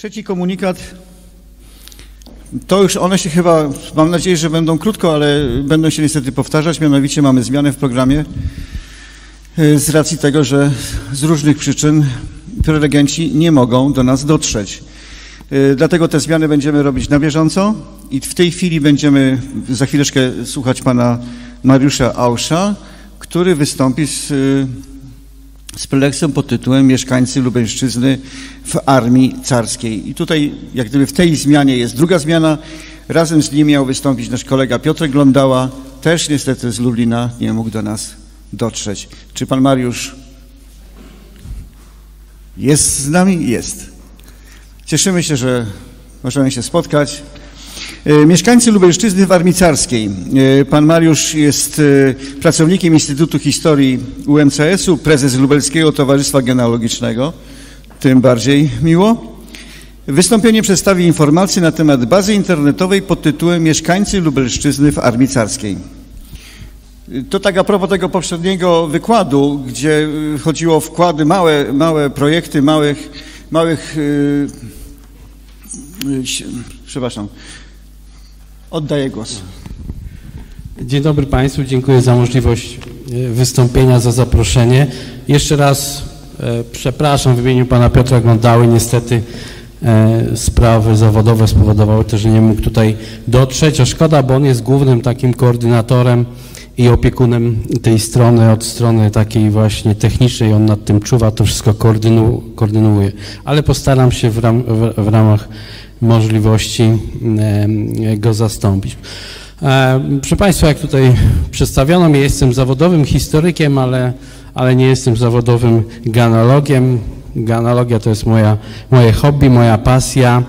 Trzeci komunikat. To już one się chyba, mam nadzieję, że będą krótko, ale będą się niestety powtarzać. Mianowicie mamy zmianę w programie y, z racji tego, że z różnych przyczyn prelegenci nie mogą do nas dotrzeć. Y, dlatego te zmiany będziemy robić na bieżąco i w tej chwili będziemy za chwileczkę słuchać pana Mariusza Ausza, który wystąpi z y, z prelekcją pod tytułem Mieszkańcy Lubelszczyzny w Armii Carskiej. I tutaj, jak gdyby w tej zmianie jest druga zmiana. Razem z nim miał wystąpić nasz kolega Piotr Glądała, też niestety z Lublina nie mógł do nas dotrzeć. Czy pan Mariusz jest z nami? Jest. Cieszymy się, że możemy się spotkać. E, mieszkańcy Lubelszczyzny w Armii Carskiej. E, pan Mariusz jest e, pracownikiem Instytutu Historii UMCS-u, prezes Lubelskiego Towarzystwa Genealogicznego. Tym bardziej miło. Wystąpienie przedstawi informacje na temat bazy internetowej pod tytułem Mieszkańcy Lubelszczyzny w Armii Carskiej. To tak a propos tego poprzedniego wykładu, gdzie chodziło o wkłady, małe, małe projekty, małych, małych przepraszam, Oddaję głos. Dzień dobry Państwu, dziękuję za możliwość e, wystąpienia, za zaproszenie. Jeszcze raz e, przepraszam w imieniu Pana Piotra Glądały, niestety e, sprawy zawodowe spowodowały to, że nie mógł tutaj dotrzeć, a szkoda, bo on jest głównym takim koordynatorem i opiekunem tej strony, od strony takiej właśnie technicznej, on nad tym czuwa, to wszystko koordynu, koordynuje, ale postaram się w, ram, w, w ramach możliwości go zastąpić. E, proszę Państwa, jak tutaj przedstawiono mnie, jestem zawodowym historykiem, ale, ale nie jestem zawodowym genealogiem. Genealogia to jest moja, moje hobby, moja pasja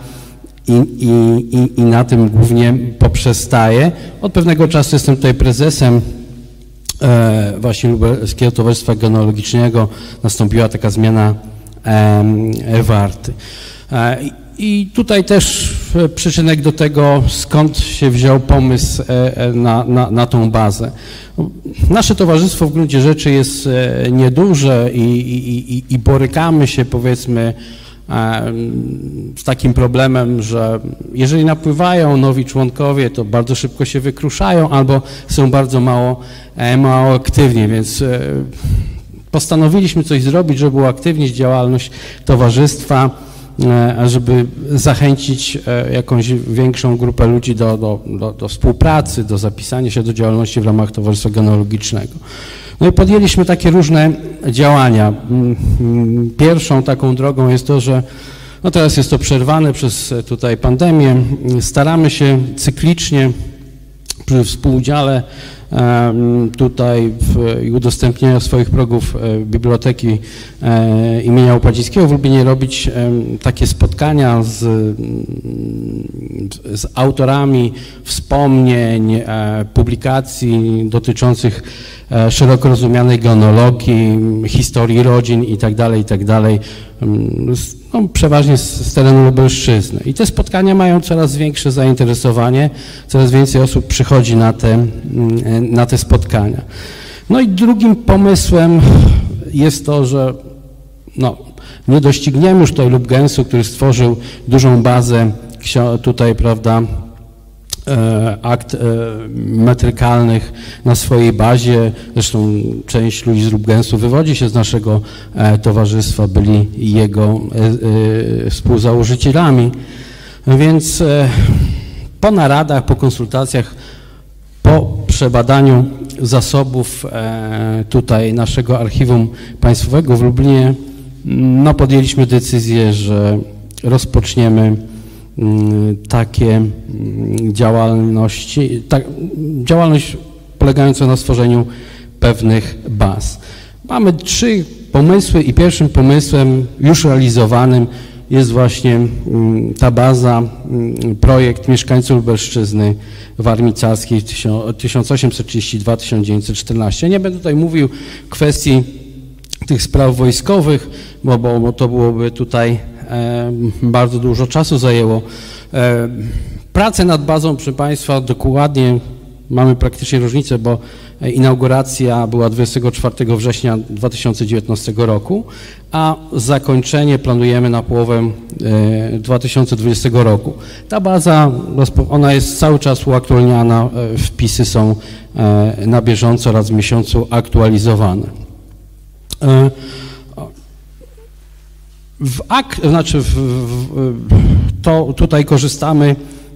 i, i, i, na tym głównie poprzestaję. Od pewnego czasu jestem tutaj prezesem e, właśnie Lubelskiego Towarzystwa Genealogicznego. Nastąpiła taka zmiana e, warty. E, i tutaj też e, przyczynek do tego, skąd się wziął pomysł e, e, na, na, na tą bazę. Nasze towarzystwo w gruncie rzeczy jest nieduże i, i, i, borykamy się powiedzmy z takim problemem, że jeżeli napływają nowi członkowie, to bardzo szybko się wykruszają albo są bardzo mało, mało aktywni, więc postanowiliśmy coś zrobić, żeby uaktywnić działalność towarzystwa żeby zachęcić e, jakąś większą grupę ludzi do, do, do, do współpracy, do zapisania się do działalności w ramach Towarzystwa Genealogicznego. No i podjęliśmy takie różne działania. Mm, mm, pierwszą taką drogą jest to, że no teraz jest to przerwane przez tutaj pandemię. Staramy się cyklicznie przy współudziale tutaj w, i swoich progów e, biblioteki e, imienia Upadzińskiego w Lublinie robić takie spotkania z, z autorami wspomnień, e, publikacji dotyczących szeroko rozumianej genealogii, historii rodzin itd., tak itd., tak no, przeważnie z, z terenu Lubelszczyzny. I te spotkania mają coraz większe zainteresowanie, coraz więcej osób przychodzi na te, mm, na te spotkania. No i drugim pomysłem jest to, że no, nie dościgniemy już tutaj Lubgensu, który stworzył dużą bazę tutaj, prawda, E, akt e, metrykalnych na swojej bazie. Zresztą część ludzi z Lubgensu wywodzi się z naszego e, towarzystwa, byli jego współzałożycielami. Więc po naradach, po konsultacjach, po przebadaniu zasobów tutaj naszego archiwum państwowego w Lublinie, no podjęliśmy decyzję, że rozpoczniemy Mm, takie mm, działalności, tak, działalność polegająca na stworzeniu pewnych baz. Mamy trzy pomysły i pierwszym pomysłem już realizowanym jest właśnie mm, ta baza, projekt mieszkańców Lubelszczyzny w Armii Carskiej 1832-1914. Nie będę tutaj mówił kwestii tych spraw wojskowych, bo, bo to byłoby tutaj bardzo dużo czasu zajęło. Pracę nad bazą, proszę Państwa, dokładnie mamy praktycznie różnicę, bo Inauguracja była 24 września 2019 roku, a zakończenie planujemy na połowę 2020 roku. Ta baza, ona jest cały czas uaktualniana, wpisy są na bieżąco raz w miesiącu aktualizowane. W ak, znaczy w, w, to tutaj korzystamy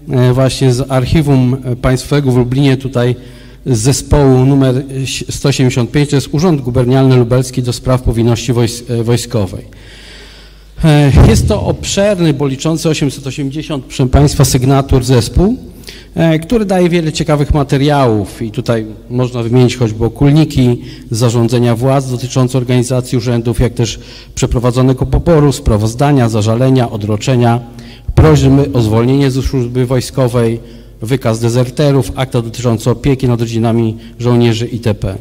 e, właśnie z archiwum państwowego w Lublinie, tutaj zespołu numer 175, to jest Urząd Gubernialny Lubelski do spraw powinności e, wojskowej. E, jest to obszerny, bo liczący 880, proszę Państwa, sygnatur zespół, E, który daje wiele ciekawych materiałów i tutaj można wymienić choćby okulniki, zarządzenia władz dotyczące organizacji urzędów, jak też przeprowadzonego poboru, sprawozdania, zażalenia, odroczenia, prośby o zwolnienie ze służby wojskowej, wykaz dezerterów, akta dotyczące opieki nad rodzinami żołnierzy itp.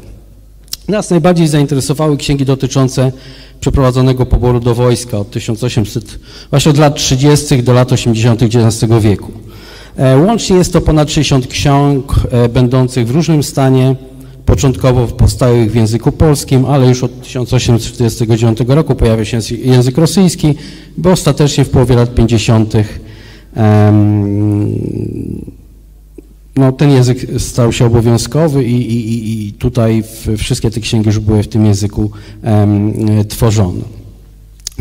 Nas najbardziej zainteresowały księgi dotyczące przeprowadzonego poboru do wojska od 1800, właśnie od lat 30. do lat 80. XIX wieku. E, łącznie jest to ponad 60 ksiąg e, będących w różnym stanie, początkowo powstałych w języku polskim, ale już od 1849 roku pojawia się język rosyjski, bo ostatecznie w połowie lat 50. no, ten język stał się obowiązkowy i, i, i tutaj wszystkie te księgi już były w tym języku tworzone.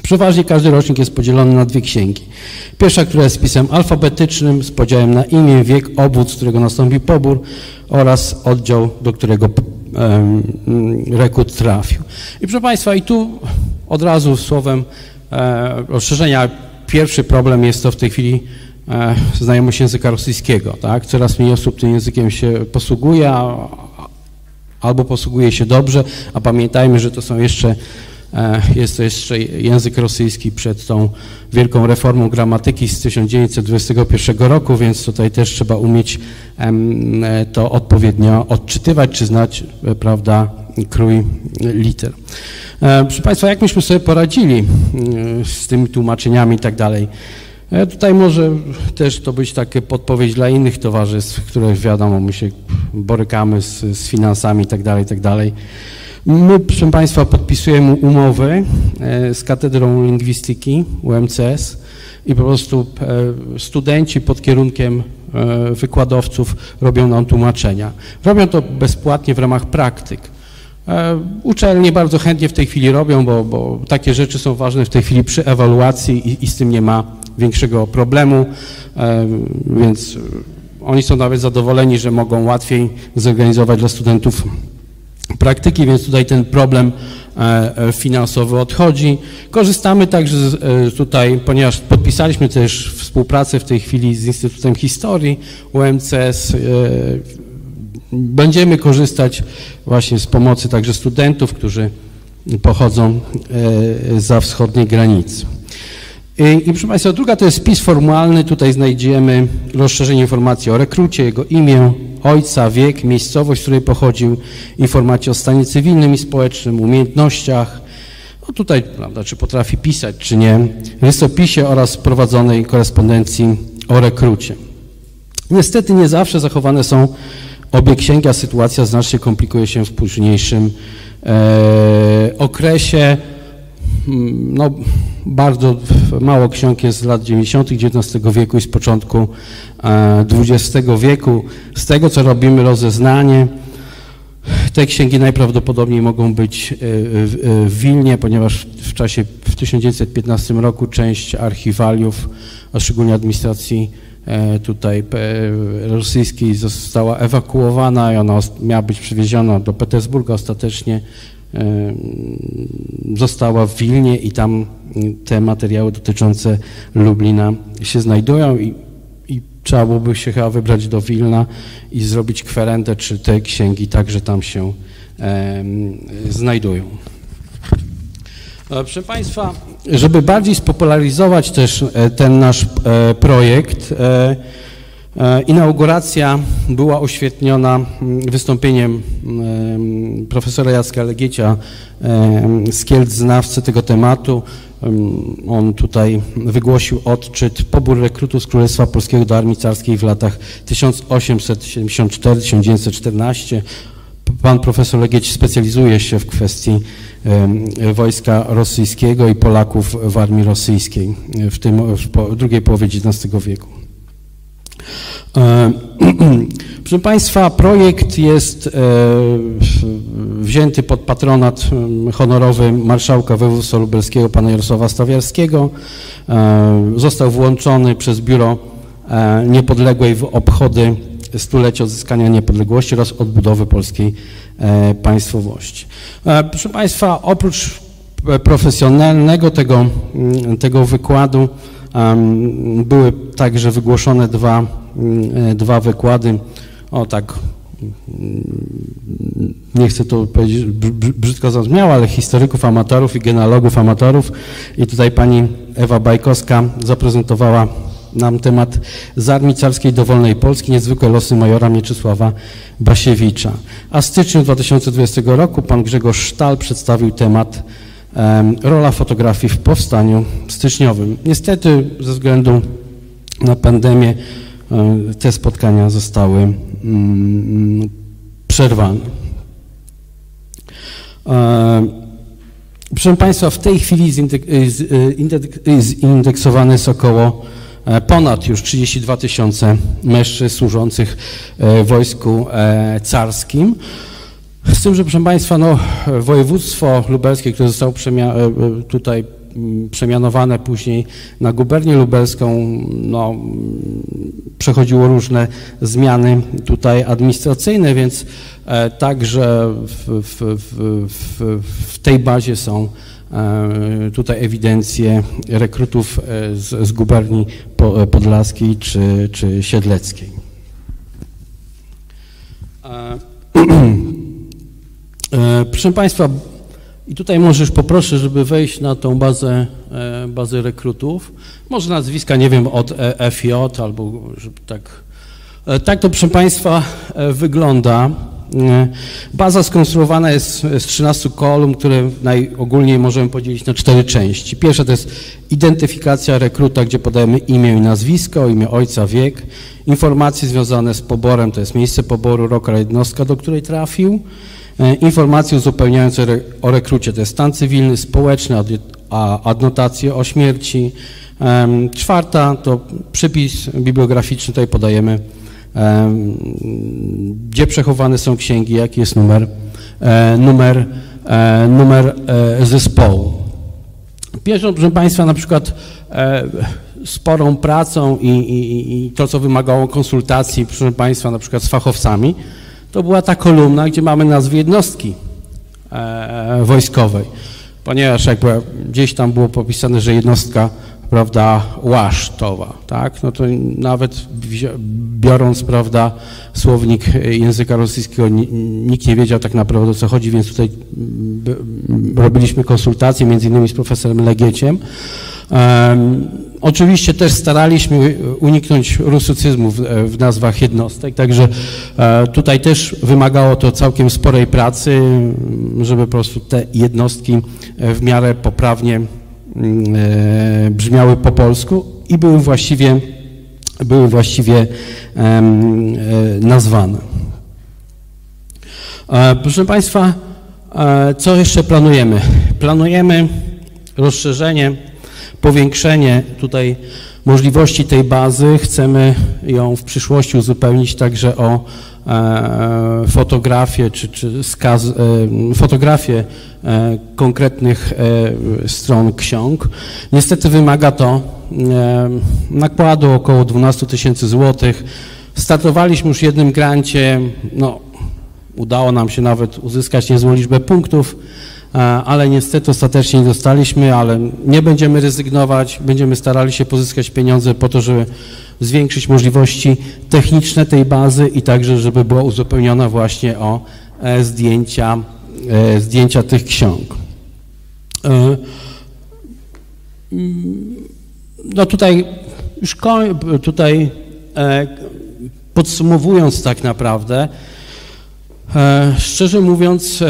Przeważnie każdy rocznik jest podzielony na dwie księgi. Pierwsza, która jest pisem alfabetycznym z podziałem na imię, wiek, obwód, z którego nastąpi pobór oraz oddział, do którego um, rekrut trafił. I proszę Państwa, i tu od razu słowem e, rozszerzenia. Pierwszy problem jest to w tej chwili e, znajomość języka rosyjskiego. Tak? Coraz mniej osób tym językiem się posługuje, albo posługuje się dobrze, a pamiętajmy, że to są jeszcze E, jest to jeszcze język rosyjski przed tą wielką reformą gramatyki z 1921 roku, więc tutaj też trzeba umieć to odpowiednio odczytywać, czy znać, e, prawda, krój liter. E, proszę Państwa, jak myśmy sobie poradzili z tymi tłumaczeniami i tak dalej? Tutaj może też to być taka podpowiedź dla innych towarzystw, które wiadomo, my się borykamy z, z finansami i tak dalej, i tak. My, proszę Państwa, podpisujemy umowy e, z Katedrą Lingwistyki UMCS i po prostu e, studenci pod kierunkiem e, wykładowców robią nam tłumaczenia. Robią to bezpłatnie w ramach praktyk. Uczelnie bardzo chętnie w tej chwili robią, bo, bo takie rzeczy są ważne w tej chwili przy ewaluacji i, i z tym nie ma większego problemu, więc oni są nawet zadowoleni, że mogą łatwiej zorganizować dla studentów praktyki, więc tutaj ten problem e, e, finansowy odchodzi. Korzystamy także e, tutaj, ponieważ podpisaliśmy też współpracę w tej chwili z Instytutem Historii UMCS, będziemy korzystać właśnie z pomocy także studentów, którzy pochodzą za wschodniej granicy. I, I proszę Państwa, druga to jest spis formalny. Tutaj znajdziemy rozszerzenie informacji o rekrucie, jego imię, ojca, wiek, miejscowość, z której pochodził, informacje o stanie cywilnym i społecznym, umiejętnościach, no tutaj, prawda, czy potrafi pisać, czy nie, rysopisie oraz prowadzonej korespondencji o rekrucie. Niestety nie zawsze zachowane są obie księgi, a sytuacja znacznie komplikuje się w późniejszym e, okresie. Hmm, no, bardzo mało ksiąg jest z lat 90. XIX wieku i z początku XX e, wieku. Z tego, co robimy rozeznanie, te księgi najprawdopodobniej mogą być e, w Wilnie, ponieważ w czasie, w 1915 roku część archiwaliów, a szczególnie administracji e, tutaj rosyjskiej została ewakuowana i ona miała być przywieziona do Petersburga. Ostatecznie została w Wilnie i tam te materiały dotyczące Lublina się znajdują i, i trzeba byłoby się chyba wybrać do Wilna i zrobić kwerentę, czy te księgi także tam się e, znajdują. Proszę Państwa, żeby bardziej spopularyzować też e, ten nasz e, projekt, e, E, inauguracja była oświetlona mm, wystąpieniem profesora Jacka Legiecia z Kielc, znawcy tego tematu. On tutaj wygłosił odczyt pobór rekrutów z Królestwa Polskiego do Armii Carskiej w latach 1874-1914. pan profesor Legieć specjalizuje się w kwestii wojska rosyjskiego i Polaków w armii rosyjskiej w, tym, w drugiej połowie XIX wieku. Proszę Państwa, projekt jest wzięty pod patronat honorowy marszałka województwa lubelskiego pana Jarosława Stawiarskiego. Został włączony przez Biuro Niepodległej w obchody stulecia odzyskania niepodległości oraz odbudowy polskiej e, państwowości. E, proszę Państwa, oprócz e, profesjonalnego tego, mm, tego wykładu były także wygłoszone dwa, mm, dwa wykłady, o tak mm, nie chcę to powiedzieć brzydko zabrzmiało, ale historyków amatorów i genealogów amatorów i tutaj pani Ewa Bajkowska zaprezentowała nam temat z Armii Carskiej do Wolnej Polski, niezwykłe losy majora Mieczysława Basiewicza. A w styczniu 2020 roku pan Grzegorz Sztal przedstawił temat rola fotografii w powstaniu styczniowym. Niestety ze względu na pandemię te spotkania zostały przerwane. Proszę Państwa, w tej chwili zindeksowane jest około E, ponad już 32 tysiące mężczyzn służących e, wojsku e, carskim. Z tym, że proszę Państwa, no, województwo lubelskie, które zostało tutaj mm, przemianowane później na gubernię lubelską, no, przechodziło różne zmiany tutaj administracyjne, więc także w, w, w, w tej bazie są E, tutaj ewidencję rekrutów e, z, z guberni e, podlaskiej czy, czy siedleckiej. Proszę Państwa, i tutaj może już poproszę, żeby wejść na tą bazę, bazę rekrutów. Może nazwiska, nie wiem, od FJ albo żeby tak. Tak to, proszę Państwa, wygląda. Baza skonstruowana jest z 13 kolumn, które najogólniej możemy podzielić na cztery części. Pierwsza to jest identyfikacja rekruta, gdzie podajemy imię i nazwisko, imię ojca, wiek, informacje związane z poborem, to jest miejsce poboru, rok, jednostka, do której trafił, e, informacje uzupełniające o rekrucie, to jest stan cywilny, społeczny, adnotacje o śmierci. Czwarta to przypis bibliograficzny, tutaj podajemy gdzie przechowane są księgi, jaki jest numer, e, numer, e, numer e, zespołu. Pierwszą, proszę Państwa, na przykład sporą pracą i, i, i, to, co wymagało konsultacji, proszę Państwa, na przykład z fachowcami, to była ta kolumna, gdzie mamy nazwy jednostki wojskowej. Ponieważ jakby gdzieś tam było popisane, że jednostka prawda, łasztowa, tak? No to nawet biorąc, prawda, słownik języka rosyjskiego, nikt nie wiedział tak naprawdę o co chodzi, więc tutaj robiliśmy konsultacje między innymi z profesorem Legieciem. Oczywiście też staraliśmy uniknąć rusycyzmu w, w nazwach jednostek, także e, tutaj też wymagało to całkiem sporej pracy, żeby po prostu te jednostki w miarę poprawnie Mm, e, brzmiały po polsku i były właściwie, były właściwie e, nazwane. E, proszę Państwa, co jeszcze planujemy? Planujemy rozszerzenie, powiększenie tutaj możliwości tej bazy. Chcemy ją w przyszłości uzupełnić także o E, fotografie czy, czy skaz, e, fotografie e, konkretnych stron ksiąg. Niestety wymaga to nakładu około 12 tysięcy złotych. Startowaliśmy już jednym grancie, no, udało nam się nawet uzyskać niezłą liczbę punktów, ale niestety ostatecznie nie dostaliśmy, ale nie będziemy rezygnować, będziemy starali się pozyskać pieniądze po to, żeby zwiększyć możliwości techniczne tej bazy i także, żeby była uzupełniona właśnie o e, zdjęcia, e, zdjęcia tych ksiąg. E, no tutaj już tutaj podsumowując tak naprawdę, szczerze mówiąc,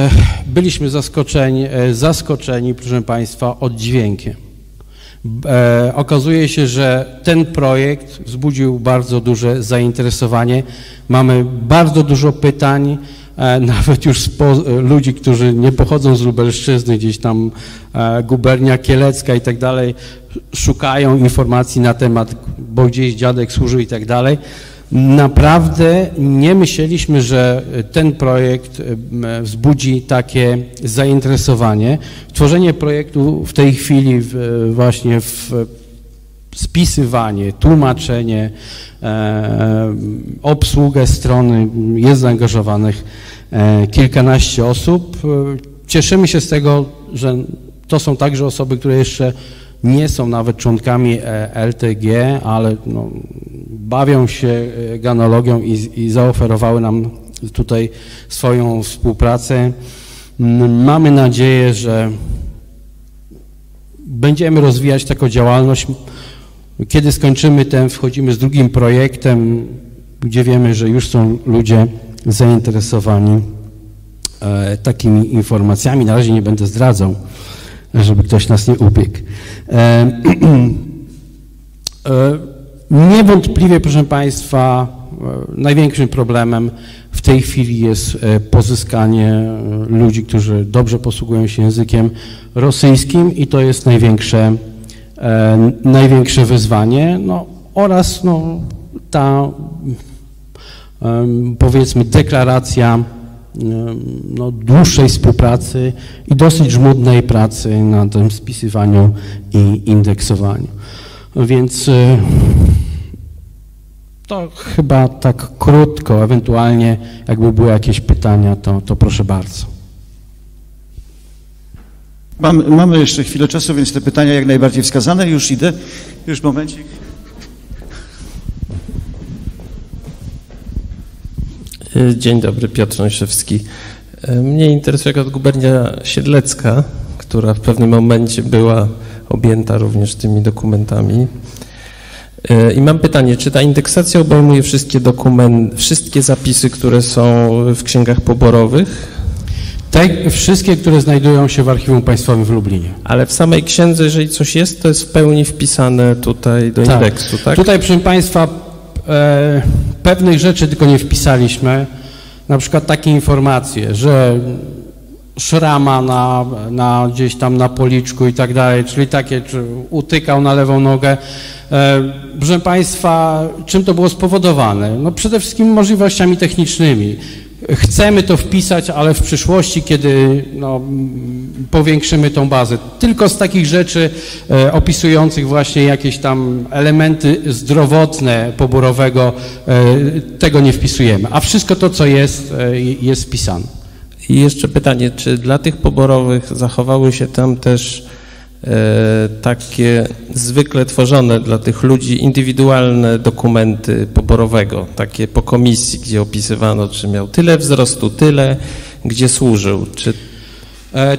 byliśmy zaskoczeni, zaskoczeni, proszę Państwa, oddźwiękiem. E, okazuje się, że ten projekt wzbudził bardzo duże zainteresowanie. Mamy bardzo dużo pytań, e, nawet już ludzi, którzy nie pochodzą z Lubelszczyzny, gdzieś tam e, gubernia kielecka i tak dalej, szukają informacji na temat, bo gdzieś dziadek służył i tak dalej. Naprawdę nie myśleliśmy, że ten projekt wzbudzi takie zainteresowanie. Tworzenie projektu w tej chwili właśnie w spisywanie, tłumaczenie, e, obsługę strony jest zaangażowanych e, kilkanaście osób. Cieszymy się z tego, że to są także osoby, które jeszcze nie są nawet członkami e, LTG, ale no, bawią się ganologią i, i zaoferowały nam tutaj swoją współpracę. Mamy nadzieję, że będziemy rozwijać taką działalność. Kiedy skończymy ten, wchodzimy z drugim projektem, gdzie wiemy, że już są ludzie zainteresowani e, takimi informacjami. Na razie nie będę zdradzał, żeby ktoś nas nie ubiegł. E, niewątpliwie, proszę Państwa, e, największym problemem w tej chwili jest e, pozyskanie ludzi, którzy dobrze posługują się językiem rosyjskim i to jest największe największe wyzwanie no, oraz no, ta powiedzmy deklaracja no, dłuższej współpracy i dosyć żmudnej pracy na tym spisywaniu i indeksowaniu. Więc e, to chyba tak krótko, ewentualnie jakby były jakieś pytania, to, to proszę bardzo. Mam, mamy jeszcze chwilę czasu, więc te pytania jak najbardziej wskazane. Już idę. Już momencik. Dzień dobry, Piotr Nojszewski. Mnie interesuje gubernia siedlecka, która w pewnym momencie była objęta również tymi dokumentami. I mam pytanie, czy ta indeksacja obejmuje wszystkie dokumenty, wszystkie zapisy, które są w księgach poborowych? Te wszystkie, które znajdują się w Archiwum Państwowym w Lublinie. Ale w samej księdze, jeżeli coś jest, to jest w pełni wpisane tutaj do tak. indeksu, tak? Tutaj, proszę Państwa, e, pewnych rzeczy tylko nie wpisaliśmy. Na przykład takie informacje, że szrama na, na gdzieś tam na policzku i tak dalej, czyli takie, czy utykał na lewą nogę. E, proszę Państwa, czym to było spowodowane? No przede wszystkim możliwościami technicznymi. Chcemy to wpisać, ale w przyszłości, kiedy no, powiększymy tą bazę. Tylko z takich rzeczy e, opisujących właśnie jakieś tam elementy zdrowotne poborowego e, tego nie wpisujemy. A wszystko to, co jest, e, jest wpisane. I jeszcze pytanie, czy dla tych poborowych zachowały się tam też takie zwykle tworzone dla tych ludzi indywidualne dokumenty poborowego, takie po komisji, gdzie opisywano, czy miał tyle wzrostu, tyle, gdzie służył, czy... E,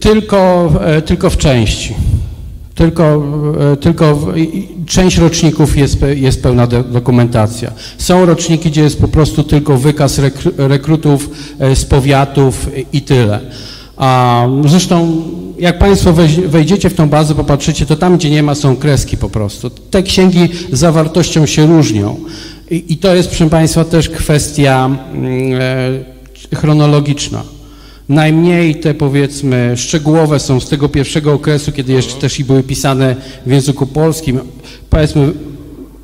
tylko, e, tylko w części. Tylko, tylko część roczników jest, jest pełna dokumentacja. Są roczniki, gdzie jest po prostu tylko wykaz rekrutów z powiatów i tyle. A zresztą jak Państwo wejdziecie w tą bazę, popatrzycie, to tam, gdzie nie ma, są kreski po prostu. Te księgi zawartością się różnią. I, i to jest, proszę Państwa, też kwestia mm, e, chronologiczna. Najmniej te, powiedzmy, szczegółowe są z tego pierwszego okresu, kiedy jeszcze też i były pisane w języku polskim. Powiedzmy,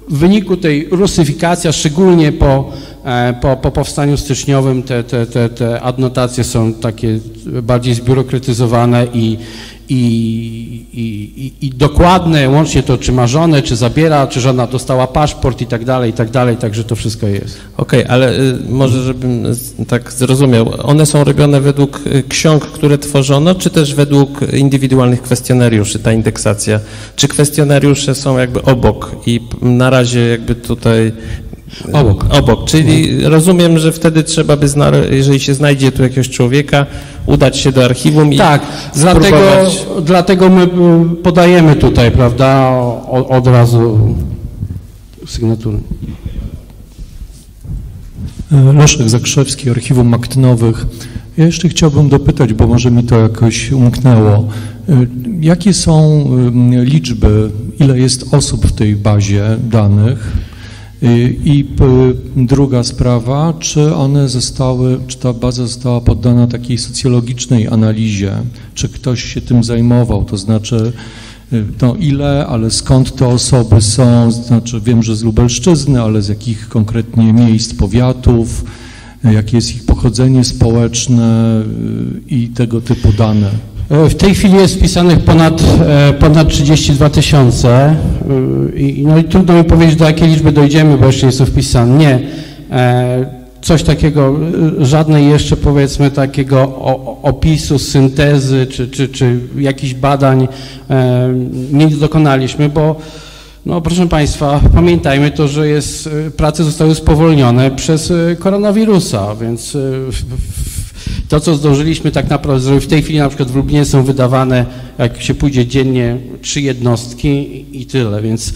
w wyniku tej rusyfikacji, szczególnie po, e, po, po powstaniu styczniowym, te, te, te, te adnotacje są takie bardziej zbiurokratyzowane i, i, i, i, dokładne, łącznie to czy ma żonę, czy zabiera, czy żona dostała paszport i tak dalej, i tak dalej, także to wszystko jest. Okej, okay, ale y, może żebym tak zrozumiał, one są robione według y, ksiąg, które tworzono, czy też według indywidualnych kwestionariuszy, ta indeksacja? Czy kwestionariusze są jakby obok i na razie jakby tutaj Obok. Obok, czyli rozumiem, że wtedy trzeba by, jeżeli się znajdzie tu jakiegoś człowieka, udać się do archiwum i Tak, dlatego, dlatego my podajemy tutaj, prawda, od, od razu sygnatury. Leszek Zakrzewski, Archiwum Maktynowych. Ja jeszcze chciałbym dopytać, bo może mi to jakoś umknęło. Jakie są liczby, ile jest osób w tej bazie danych? Y, I p- druga sprawa, czy one zostały, czy ta baza została poddana takiej socjologicznej analizie, czy ktoś się tym zajmował, to znaczy y, no ile, ale skąd te osoby są, znaczy wiem, że z Lubelszczyzny, ale z jakich konkretnie miejsc, powiatów, y, jakie jest ich pochodzenie społeczne? Y, i tego typu dane. W tej chwili jest wpisanych ponad, e, ponad 32 tysiące e, i, no i trudno mi powiedzieć, do jakiej liczby dojdziemy, bo jeszcze nie są wpisane. Nie. E, Coś takiego, żadnej jeszcze powiedzmy takiego opisu, syntezy czy, czy, czy jakichś badań nie dokonaliśmy, bo no proszę Państwa, pamiętajmy to, że jest, prace zostały spowolnione przez koronawirusa, więc w- to, co zdążyliśmy tak naprawdę zrobić, w tej chwili na przykład w Lublinie są wydawane, jak się pójdzie dziennie, trzy jednostki i- tyle, więc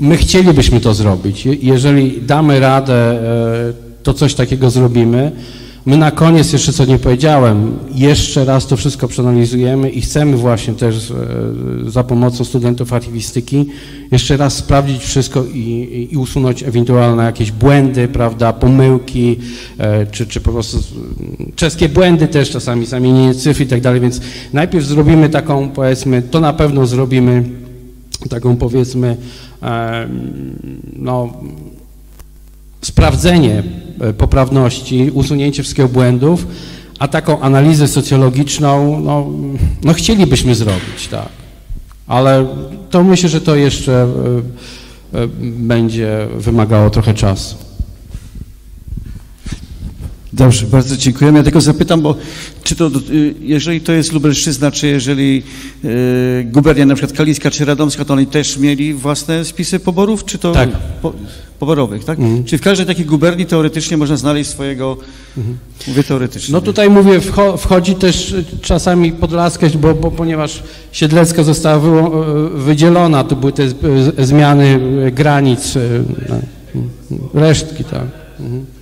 my chcielibyśmy to zrobić. Je- Jeżeli damy radę, e, to coś takiego zrobimy. My na koniec, jeszcze co nie powiedziałem, jeszcze raz to wszystko przeanalizujemy i chcemy właśnie też e, za pomocą studentów archiwistyki jeszcze raz sprawdzić wszystko i, i- usunąć ewentualne jakieś błędy, prawda, pomyłki, e, czy, czy po prostu czeskie błędy też czasami, zamienienie cyfr i tak dalej, więc najpierw zrobimy taką, powiedzmy, to na pewno zrobimy taką powiedzmy, no, sprawdzenie e, poprawności, usunięcie wszystkich błędów, a taką analizę socjologiczną, no, no chcielibyśmy zrobić, tak. Ale to myślę, że to jeszcze e, e, będzie wymagało trochę czasu. Dobrze, bardzo dziękujemy. Ja tylko zapytam, bo czy to, y, jeżeli to jest Lubelszczyzna, czy jeżeli y, gubernia na przykład Kaliska czy Radomska, to oni też mieli własne spisy poborów, czy to Tak. po, poborowych, tak? Mhm. Czy w każdej takiej guberni teoretycznie można znaleźć swojego, mówię teoretycznie. No tutaj mówię, wcho, wchodzi też czasami Podlaska, bo, bo ponieważ Siedlecka została wyło, y, wydzielona, to były te y, zmiany granic, y, resztki, tak. Mhm.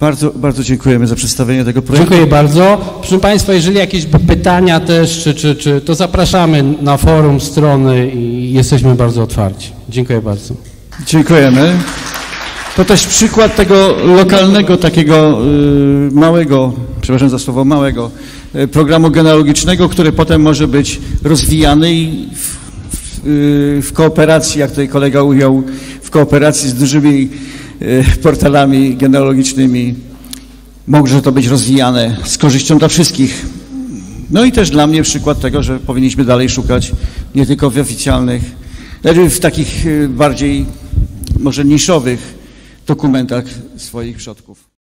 Bardzo, bardzo dziękujemy za przedstawienie tego projektu. Dziękuję bardzo. Proszę Państwa, jeżeli jakieś pytania też, czy, czy, czy, to zapraszamy na forum, strony i jesteśmy bardzo otwarci. Dziękuję bardzo. Dziękujemy. To też przykład tego lokalnego, takiego y, małego, przepraszam za słowo małego, y, programu genealogicznego, który potem może być rozwijany i w, w, y, w kooperacji, jak tutaj kolega ujął, w kooperacji z dużymi portalami genealogicznymi może to być rozwijane z korzyścią dla wszystkich. No i też dla mnie przykład tego, że powinniśmy dalej szukać nie tylko w oficjalnych, znaczy w takich y, bardziej może niszowych dokumentach swoich przodków.